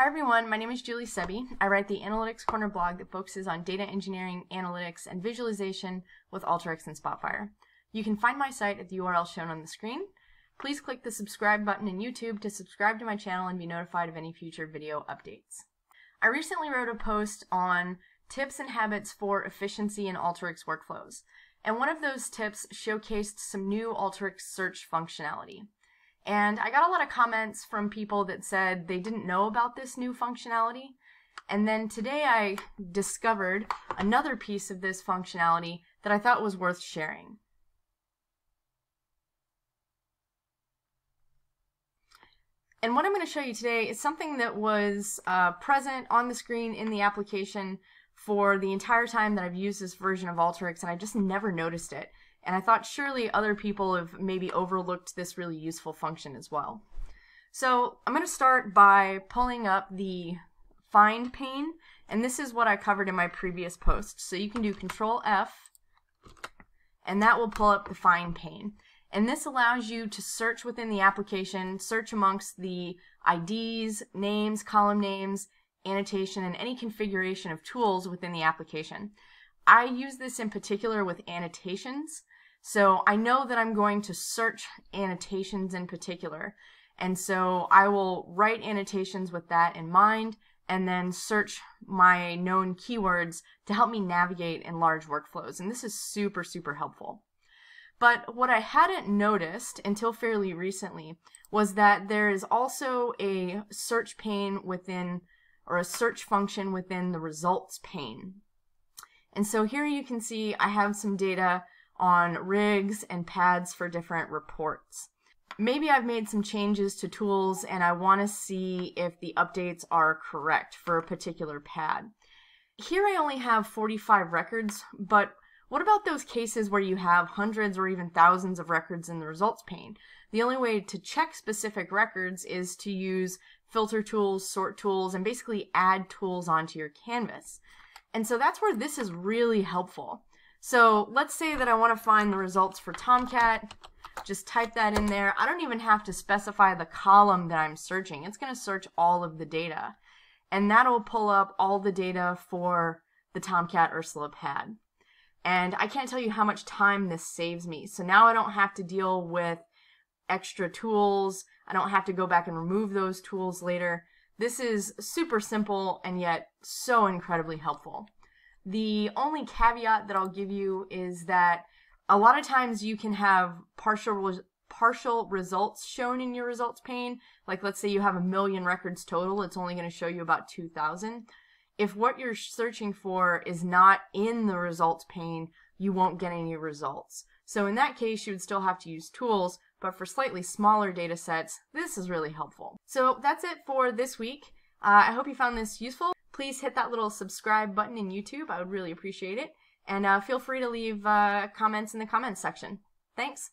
Hi everyone, my name is Julie Sebi. I write the Analytics Corner blog that focuses on data engineering, analytics, and visualization with Alteryx and Spotfire. You can find my site at the URL shown on the screen. Please click the subscribe button in YouTube to subscribe to my channel and be notified of any future video updates. I recently wrote a post on tips and habits for efficiency in Alteryx workflows, and one of those tips showcased some new Alteryx search functionality. And I got a lot of comments from people that said they didn't know about this new functionality. And then today I discovered another piece of this functionality that I thought was worth sharing. And what I'm going to show you today is something that was uh, present on the screen in the application for the entire time that I've used this version of Alteryx, and I just never noticed it. And I thought surely other people have maybe overlooked this really useful function as well. So I'm going to start by pulling up the find pane, and this is what I covered in my previous post. So you can do Control F, and that will pull up the find pane. And this allows you to search within the application, search amongst the IDs, names, column names, annotation, and any configuration of tools within the application. I use this in particular with annotations. So I know that I'm going to search annotations in particular. And so I will write annotations with that in mind and then search my known keywords to help me navigate in large workflows. And this is super, super helpful. But what I hadn't noticed until fairly recently was that there is also a search pane within, or a search function within the results pane. And so here you can see I have some data on rigs and pads for different reports. Maybe I've made some changes to tools and I want to see if the updates are correct for a particular pad. Here I only have 45 records, but what about those cases where you have hundreds or even thousands of records in the results pane? The only way to check specific records is to use filter tools, sort tools, and basically add tools onto your canvas. And so that's where this is really helpful. So let's say that I want to find the results for Tomcat. Just type that in there. I don't even have to specify the column that I'm searching. It's going to search all of the data. And that'll pull up all the data for the Tomcat Ursula pad. And I can't tell you how much time this saves me. So now I don't have to deal with extra tools. I don't have to go back and remove those tools later. This is super simple and yet so incredibly helpful. The only caveat that I'll give you is that a lot of times you can have partial partial results shown in your results pane. Like let's say you have a million records total, it's only going to show you about 2,000. If what you're searching for is not in the results pane, you won't get any results. So in that case, you would still have to use tools, but for slightly smaller data sets, this is really helpful. So that's it for this week. Uh, I hope you found this useful please hit that little subscribe button in YouTube. I would really appreciate it. And uh, feel free to leave uh, comments in the comments section. Thanks.